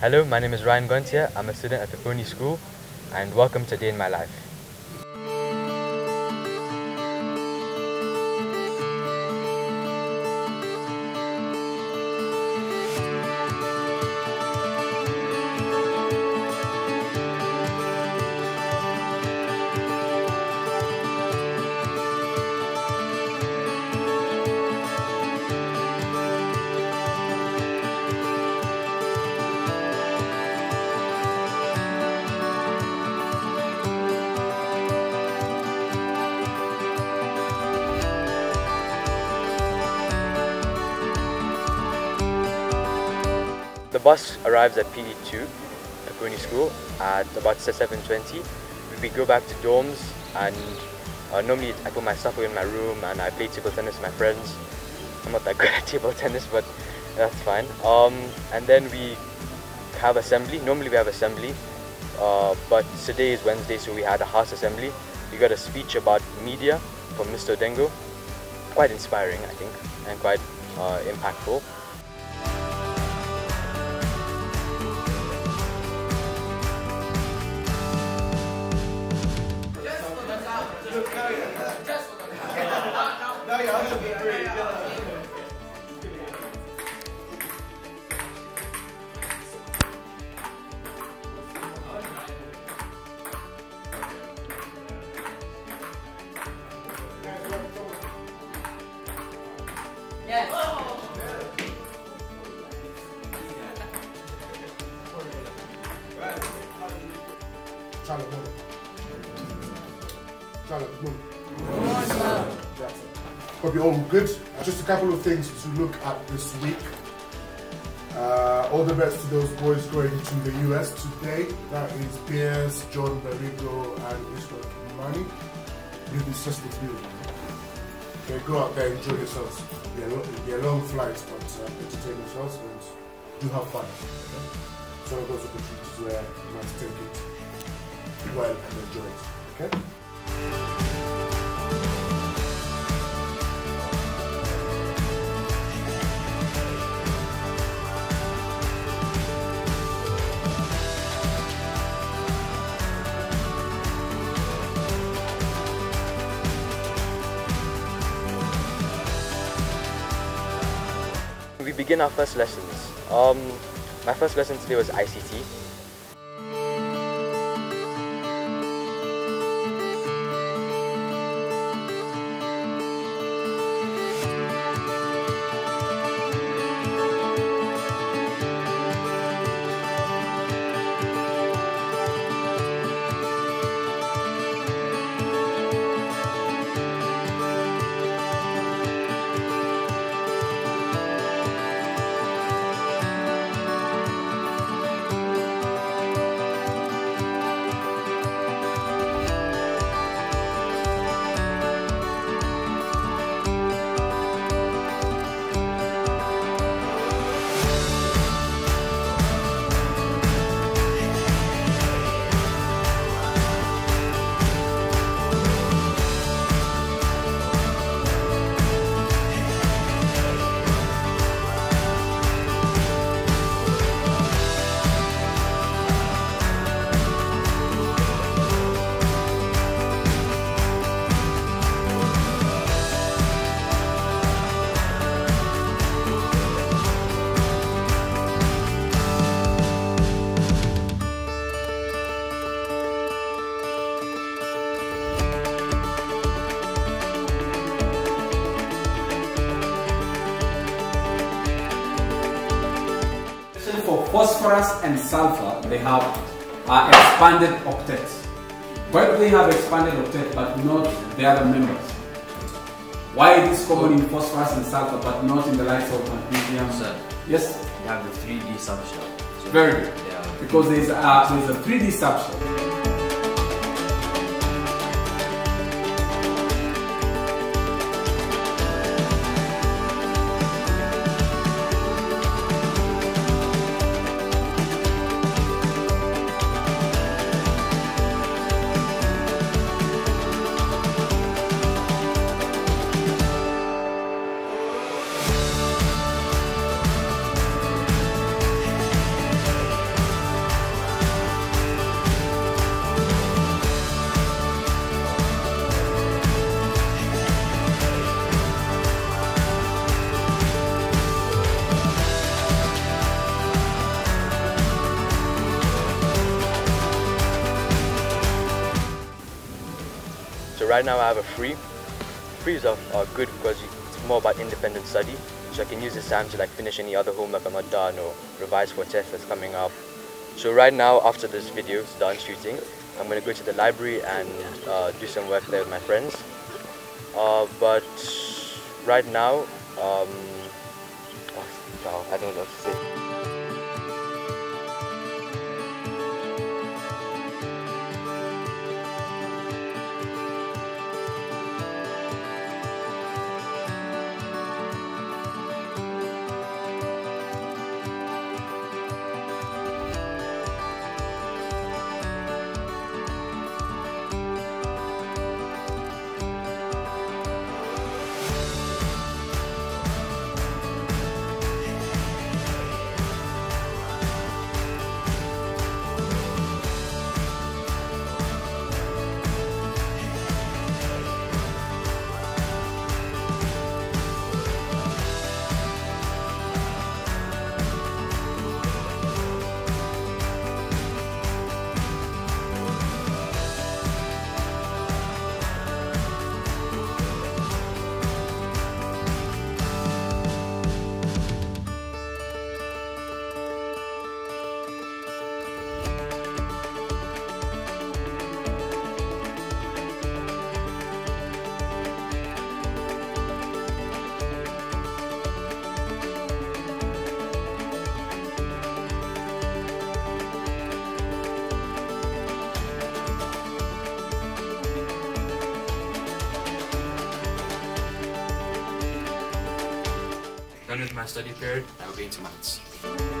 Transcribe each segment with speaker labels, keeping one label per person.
Speaker 1: Hello, my name is Ryan Gontier. I'm a student at the Peponi School, and welcome to Day in My Life. Bus arrives at PE2, Peponi School, at about 7.20. We go back to dorms and uh, normally I put my stuff away in my room and I play table tennis with my friends. I'm not that good at table tennis, but that's fine. Um, and then we have assembly. Normally we have assembly, uh, but today is Wednesday, so we had a house assembly. We got a speech about media from Mr. Dengo. Quite inspiring, I think, and quite uh, impactful. Yes. Oh.
Speaker 2: Charlotte, Moon. Charlotte, Moon. Hope you're all good. Just a couple of things to look at this week. Uh, all the best to those boys going to the US today. That is Beers, John Berigo, and Israel Kimani. You'll be with you. Okay, go out there, enjoy yourselves. It'll be a, long flight, but uh, entertain yourselves and do have fun. One of those opportunities where you must take it well and enjoy it. Okay?
Speaker 1: Begin our first lessons. Um, my first lesson today was ICT.
Speaker 3: Phosphorus and sulfur, they have uh, expanded octets. But they have expanded octet but not the other members? Why is this common in phosphorus and sulfur but not in the likes of magnesium?
Speaker 4: Sir,
Speaker 3: Yes,
Speaker 4: you have the 3D subshell. So,
Speaker 3: very good.
Speaker 4: Yeah.
Speaker 3: Because there's a, there's a 3D subshell.
Speaker 1: Right now I have a free. Frees are, are good because it's more about independent study. So I can use this time to like finish any other homework I'm not done or revise for a test that's coming up. So right now, after this video is done shooting, I'm gonna go to the library and uh, do some work there with my friends. Uh, but right now, um, oh, I don't know what to say.
Speaker 4: Study period, I will be into maths.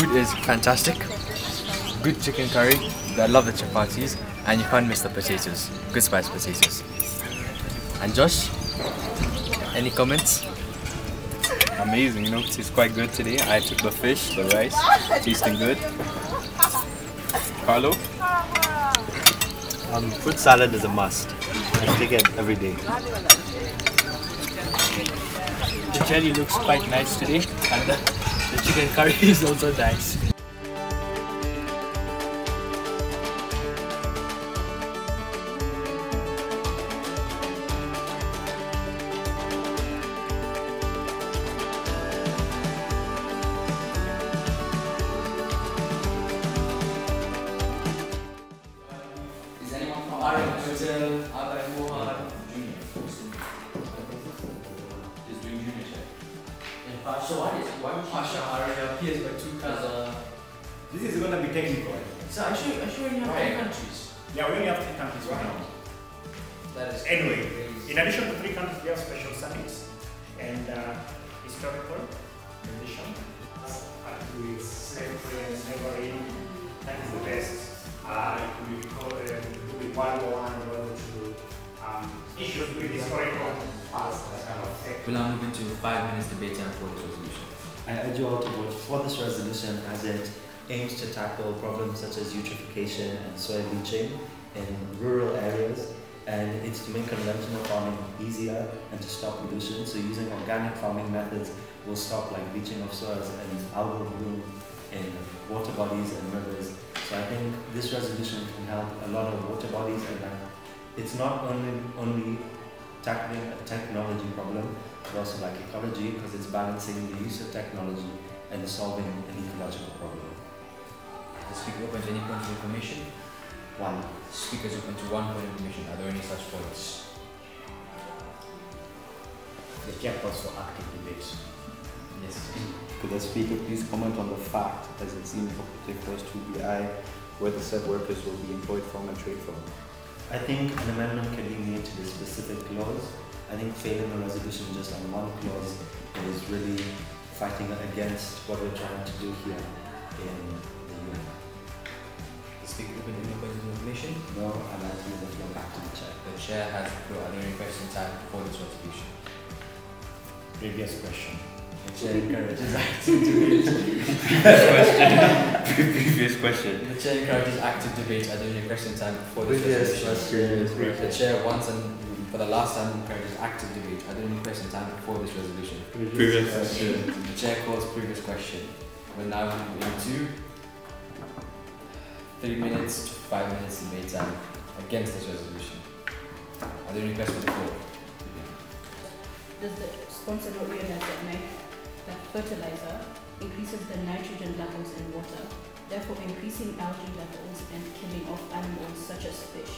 Speaker 1: Food is fantastic. Good chicken curry. I love the chapatis, and you can't miss the potatoes. Good spiced potatoes. And Josh, any comments?
Speaker 5: Amazing, you know, it tastes quite good today. I took the fish, the rice, tasting good. Carlo?
Speaker 6: Um, fruit salad is a must. I take it every day.
Speaker 7: The jelly looks quite nice today, and the, chicken curry is also nice.
Speaker 3: Is anyone from Aryan Hotel, Abai Mohar? Doing junior check.
Speaker 7: And Pasha, what is one Pasha Arya appears by two
Speaker 3: There's
Speaker 7: colors.
Speaker 3: a
Speaker 8: This is going to be technical.
Speaker 1: So I'm sure, I'm sure you have three countries.
Speaker 8: Yeah, we only have three countries right now.
Speaker 1: That is
Speaker 8: Anyway, in addition to three countries, we have special summits and uh, historical musician. With slavery and slavery, that is the best. Uh, it could be uh, it could be World War One,
Speaker 1: We'll now move into five minutes debate time for this resolution.
Speaker 6: I urge you all to vote for this resolution as it aims to tackle problems such as eutrophication and soil leaching in rural areas and it's to make conventional farming easier and to stop pollution. So using organic farming methods will stop like bleaching of soils and algal bloom in water bodies and rivers. So I think this resolution can help a lot of water bodies and uh, it's not only only tackling a technology problem, but also like ecology because it's balancing the use of technology and solving an ecological problem.
Speaker 1: The speaker opens any point of information.
Speaker 6: One.
Speaker 1: Speakers open to one point of information. Are there any such points?
Speaker 8: The chair calls for active debates.
Speaker 1: Yes.
Speaker 9: Could the speaker please comment on the fact, as it seems for us to BI, where the said workers will be employed from and trade from?
Speaker 6: I think an amendment can be made to the specific clause. I think failing a resolution just on one clause is really fighting against what we're trying to do here in the union.
Speaker 1: The speaker open any points of information.
Speaker 6: No, I'd like to give the floor back to the chair.
Speaker 1: The chair has the floor. Are there any questions time for this resolution?
Speaker 8: Previous question.
Speaker 1: The chair encourages active debate.
Speaker 10: Previous question.
Speaker 1: The chair encourages active debate. Are there any questions time for this
Speaker 6: Previous
Speaker 1: resolution?
Speaker 6: question.
Speaker 1: The chair wants and for the last time encourages active debate. Are there any questions time for this resolution?
Speaker 10: Previous question.
Speaker 1: The chair calls previous question. We'll now move into three minutes to five minutes debate time against this resolution. Are there any questions on the floor?
Speaker 11: Does the sponsor not realize that, ni- that fertilizer increases the nitrogen levels in water, therefore increasing algae levels and killing off animals such as fish?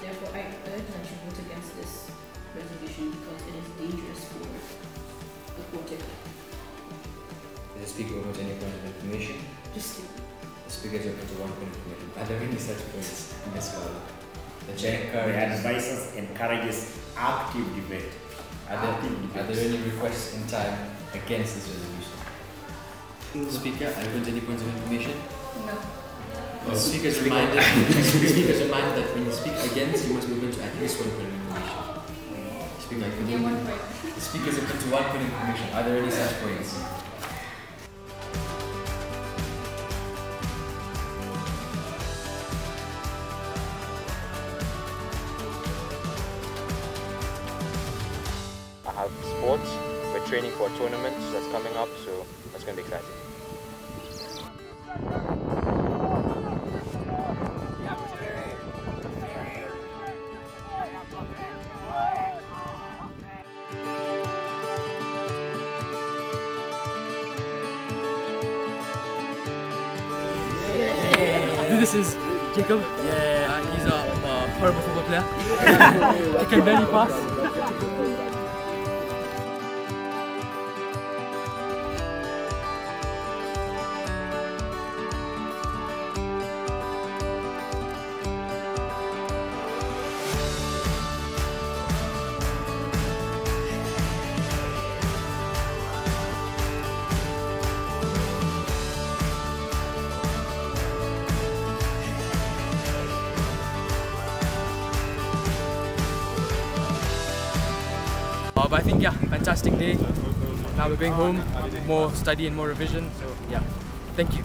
Speaker 11: Therefore, I urge that you vote against this resolution because it is dangerous for the aquatic.
Speaker 1: Does the speaker open to any point of information?
Speaker 11: Just
Speaker 1: The speaker is open to one point of information. Are there any such points in this call? The chair
Speaker 8: The
Speaker 1: encourages.
Speaker 8: advisors encourages active debate.
Speaker 1: Are there, are there any requests in time against this resolution? Speaker, are you going to any points of information?
Speaker 11: no.
Speaker 1: The speaker is reminded, the speaker is reminded that when you speak against, you must be open to at least one point of information. Speaker, could you, the speaker is open to one point of information. Are there any such points?
Speaker 12: I have sports. We're training for a tournament that's coming up, so that's going to be exciting.
Speaker 7: This is Jacob. Yeah, he's a, uh horrible football player. he can barely pass. But I think yeah, fantastic day. Now we're going home, more study and more revision. So yeah, thank you.